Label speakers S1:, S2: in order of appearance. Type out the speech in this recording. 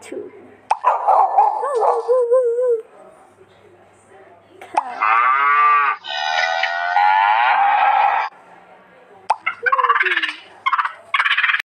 S1: Two. Come.